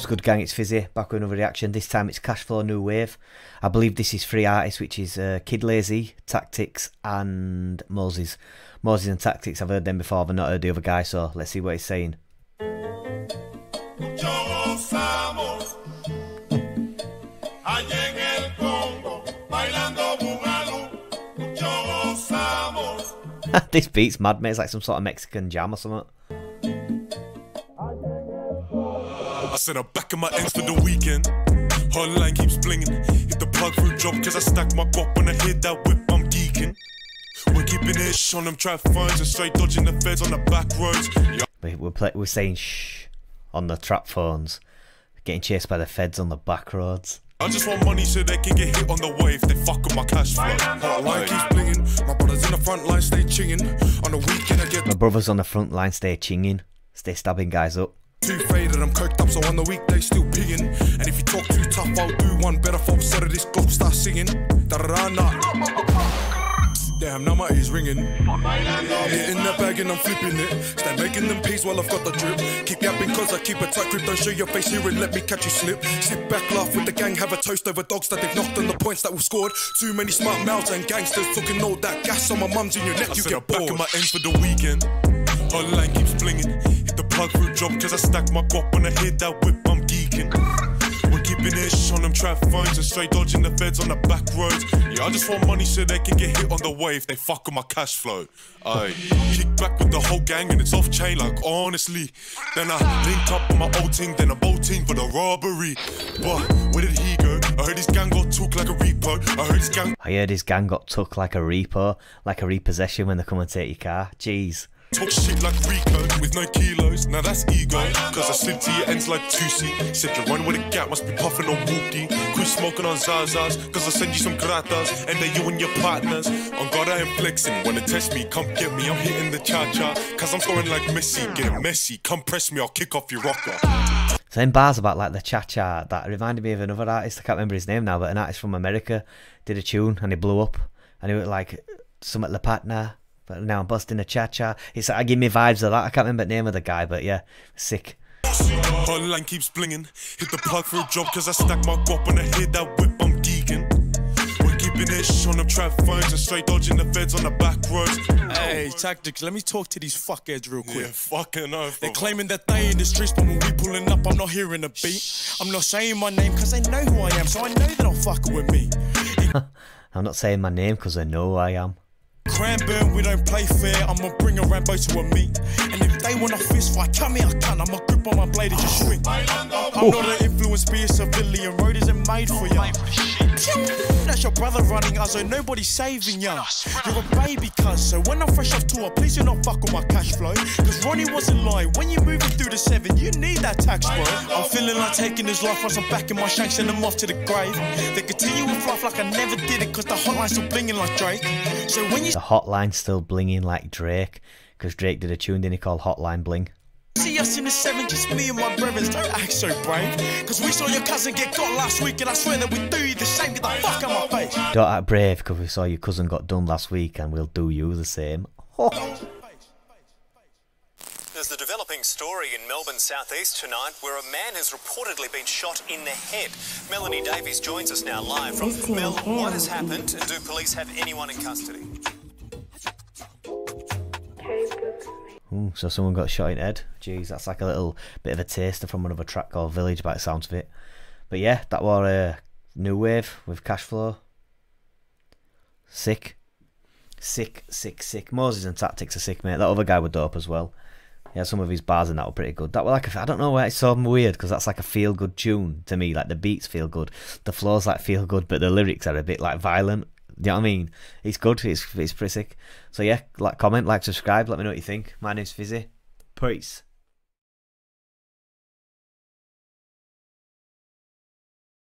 What's good, gang? It's Fizzy back with another reaction. This time it's Cashflow New Wave. I believe this is three artists, which is uh, Kid Lazy, TAKTiX, and Moses. Moses and TAKTiX, I've heard them before, I've not heard the other guy, so let's see what he's saying. this beat's mad, mate. It's like some sort of Mexican jam or something. Said I'm back in my ends for the weekend. Hotline keeps blinging. Hit the plug through drop cause I stack my guap when I hit that whip, I'm geeking. We're keeping it on them trap phones and straight dodging the feds on the back roads. We, we're, play, we're saying shh on the trap phones, getting chased by the feds on the back roads. I just want money so they can get hit on the wave. If they fuck with my cash flow. Hotline keeps blinging. My brothers in the front line stay chinging. On the weekend I get. My brothers on the front line stay chinging, stay stabbing guys up. Too faded, I'm coked up, so on the weekday still pigging. And if you talk too tough, I'll do one better for set of this Glock start singing. Da da da Damn, now my ears ringing. Hitting that bag and I'm flipping it. Stand making them peas while I've got the drip. Keep yapping cause I keep a tight grip. Don't show your face here and let me catch you slip. Sit back, laugh with the gang, have a toast over dogs that they've knocked on the points that we've scored. Too many smart mouths and gangsters talking all that gas on my mum's in your neck. I you get bored. back in my ends for the weekend. Online keeps blinging plug through job cause I stack my guap when I hit that whip, I'm geeking. We're keeping it on them trap phones and straight dodging the feds on the back roads. Yeah, I just want money so they can get hit on the wave. They fuck with my cash flow. I kick back with the whole gang and it's off chain, like honestly. Then I link up with my old team, then I'm bolting for the robbery. But where did he go? I heard his gang got took like a repo. I heard his gang. I heard his gang got took like a repo, like a repossession when they come and take your car. Jeez. Talk shit like Rico with no kilos, now that's ego. Cause I slid to your ends like Tusi. Said you run with a gap, must be puffing on Wookie. Quit smoking on Zazas, cause I send you some gratas. And then you and your partners. On God, I am flexing. Wanna test me, come get me. I'm hitting the cha cha. Cause I'm scoring like Messi, getting messy. Come press me, I'll kick off your rocker. Same bars about like the cha cha that reminded me of another artist. I can't remember his name now, but an artist from America did a tune and he blew up. And he was like, something La Patna but now I'm busting a cha cha. It's like, I give me vibes of that. I can't remember the name of the guy, but yeah, sick. Hotline keeps blinging. Hit the plug for a job cause I stack my guap when I hit that whip, I'm geeking. We're keeping it on them trap phones and straight dodging the feds on the back roads. Hey, TAKTiX, let me talk to these fuckheads real quick. Yeah, fucking off. They're claiming that they in the streets, but when we pulling up, I'm not hearing a beat. I'm not saying my name cause they know who I am, so I know they don't fucking with me. I'm not saying my name because I know who I am. Cranbourne, we don't play fair. I'ma bring a Rambo to a meet. And if they want a fist fight, come here, I can. I'ma grip on my blade and just swing. I'm not an influence, be a civilian. Road isn't made for ya. That's your brother running us, so nobody's saving ya. You're a baby cuz, so when I'm fresh off tour, please do not fuck with my cash flow. Cause Ronnie wasn't lying. When you're moving through the seven, you need that tax, bro. I'm feeling like taking his life once I'm back in my shank, send them off to the grave. They continue with life like I never did it, cause the hotline's still blinging like Drake. So when you the hotline's still blinging like Drake, because Drake did a tune, didn't he, called Hotline Bling? See us in the seven, just me and my brothers. Don't act so brave. Cause we saw your cousin get got last week, and I swear that we do you the same. Get the fuck out my face. Don't act brave, because we saw your cousin got done last week, and we'll do you the same. Oh. There's the developing story in Melbourne southeast tonight where a man has reportedly been shot in the head. Melanie Davies joins us now live from Mel. What has happened and do police have anyone in custody? Ooh, so someone got shot in head. Jeez, that's like a little bit of a taster from another track called Village by the sounds of it. But yeah, that was a uh, new wave with cash flow. Sick. Sick, sick, sick. Moses and TAKTiX are sick, mate. That other guy was dope as well. Yeah, some of his bars and that were pretty good. That were like I don't know why it's so weird because that's like a feel good tune to me. Like the beats feel good, the flows like feel good, but the lyrics are a bit like violent. Do you know what I mean? It's good. It's, it's pretty sick. So yeah, like, comment, like, subscribe. Let me know what you think. My name's Fizzy. Peace.